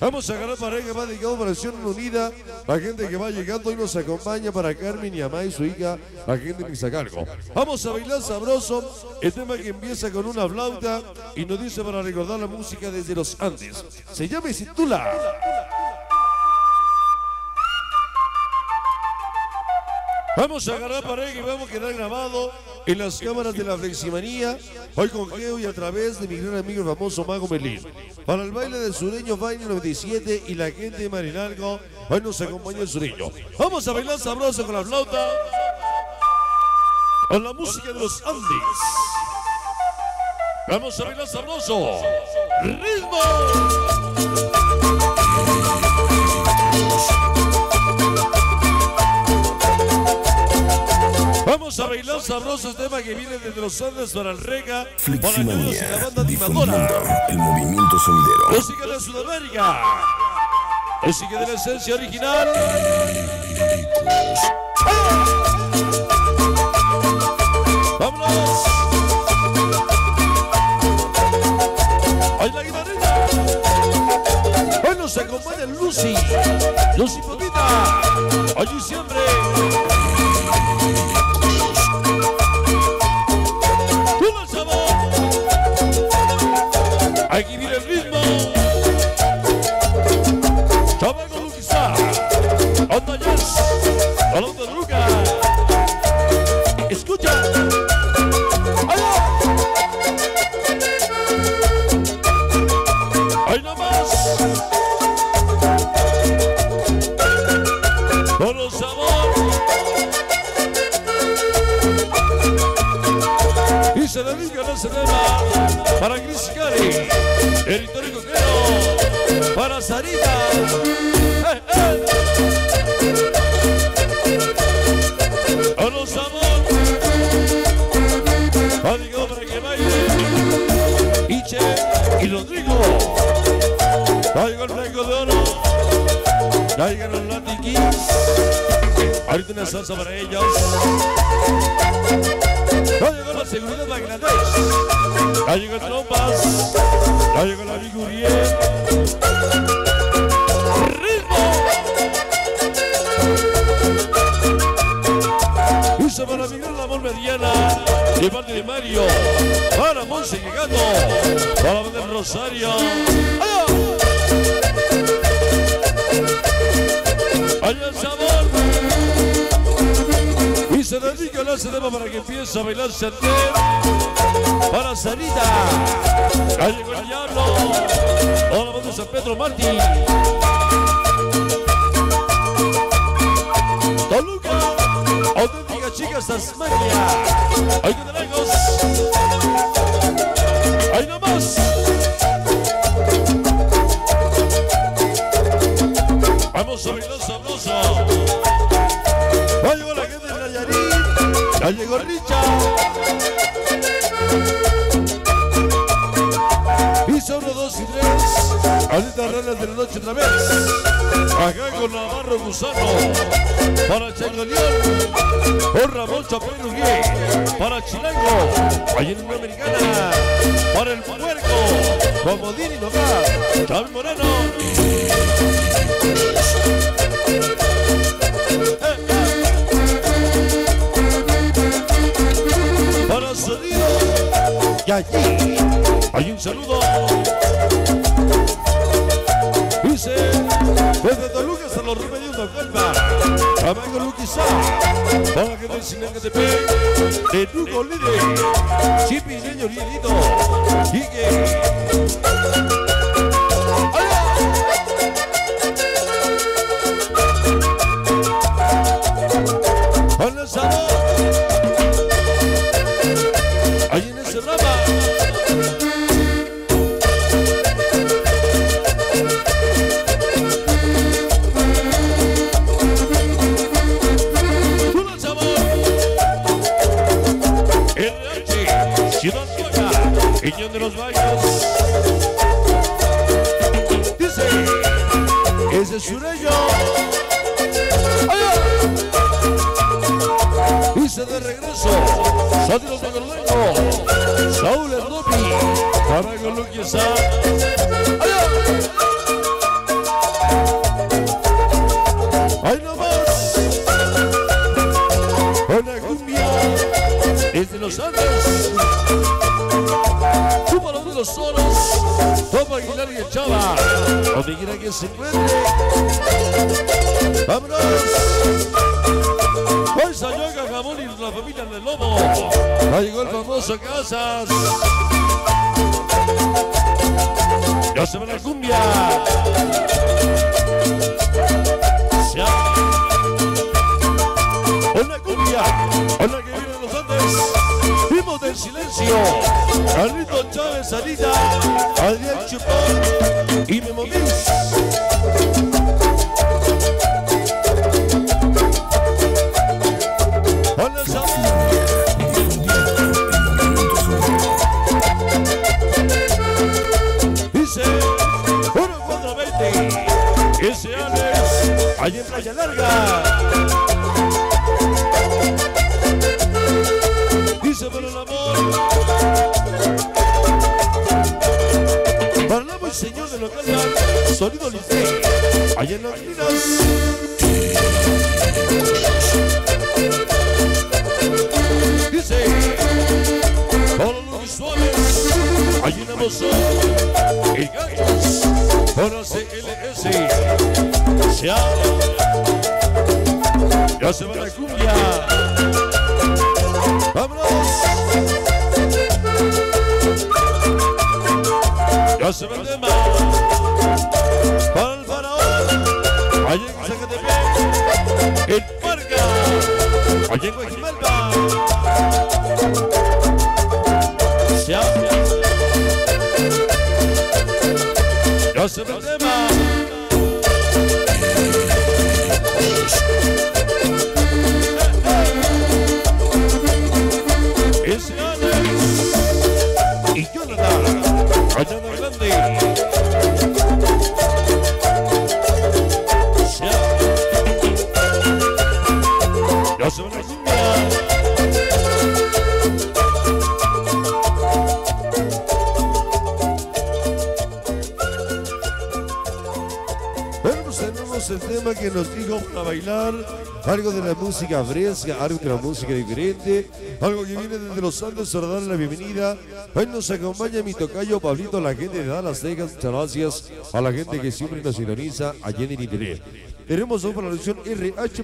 Vamos a ganar pareja, va dedicado para Acción Unida. La gente que va llegando hoy nos acompaña para Carmen y Amay, su hija, la gente de Misacargo. Vamos a bailar sabroso. El tema que empieza con una flauta y nos dice para recordar la música desde los Andes. Se llama y se titula. Vamos a agarrar pareja y vamos a quedar grabado en las cámaras de la Fleximanía, hoy con Geo y a través de mi gran amigo el famoso Mago Melín. Para el baile del sureño Baile 97 y la gente de Marinalgo, hoy nos acompaña el sureño. Vamos a bailar sabroso con la flauta, con la música de los Andes. Vamos a bailar sabroso. ¡Ritmo! Sabroso tema que viene desde los Andes para el Rega, para la banda animadora. el movimiento sonidero. Música de Sudamérica. Música de la esencia original. ¡Vámonos! ¡Ay, la guitarrita! Hoy nos acompaña Lucy. Lucy Potita. Allí siempre. Aquí viene el ritmo. Chamaco Luquizá. Onda Jazz. Balón de Luca. Escucha. ¡Allá! ¡Ahí nomás! Con el sabor. Y se dedica la semana para Chris Cari, el histórico Quero, para Sarita. ¡Eh, eh! Con el sabor. Adiós para que baile. Iche y Rodrigo. Traigo el flanco de oro. Traigan los latiquis. Ahorita una salsa para ellos. Ya llegó la seguridad Bangladesh. Ya llegó Trompas. Ya llegó la Vigurier. ¡Ritmo! Usa para Miguel la amor mediana. De parte de Mario. Para Monse llegando. Para del Rosario. ¡Allá! ¡Allá! Se dedica la cinema para que empiece a bailar Santé. Para Sarita. El diablo. Hola, banda San Pedro Martí. Toluca. Auténtica chicas Tasmania. Ahí te lejos. Ranas de la noche otra vez. Acá con Navarro Gusano. Para Chango León. Por Ramón Gay. Para Chilango. Allí en americana. Para el puerco. Comodín y Nogar. Chavi Moreno. Para sonido y allí hay un saludo. Desde Toluca hasta los remedios de. Amigo Luquizá. Para la gente de Sinacatepec. De Nuco Lide. Chipi. Quique. Ahí en ese. Ciudad Nueva, Piñón de los Valles. Dice, ese es sureño. ¡Allá! Dice de regreso, de Gorlengo, Saúl Erdopi, Carago Luquiesa. ¡Allá! desde Los Andes. Un balón de los solos, Toma Aguilar y el Chava, donde quiera que se encuentre. ¡Vámonos! Pues Yoga, Jamón y la familia del Lobo. Ya llegó el famoso Casas. Ya se va la cumbia. Se Silencio. Carlito Chávez, Anita, Adrián Chupón y Memo. Dice 1-4-20. Ese Alex, allí en Playa Larga. Allá en las minas. Dice. Para Luis Suárez. Allí en Amazon. Y Gallos. Para CLS. Se habla. Ya se va la cumbia. ¡Vámonos! Ya se va Allí en Guajimalpa. Va la cumbia. Bueno, pues tenemos el tema que nos dijo para bailar, algo de la música fresca, algo de la música diferente, algo que viene desde los Andes para darle la bienvenida. Hoy nos acompaña mi tocayo Pablito, la gente de Dallas, Texas. Muchas gracias a la gente que siempre nos sintoniza allí en el. Tenemos hoy para la lección RH.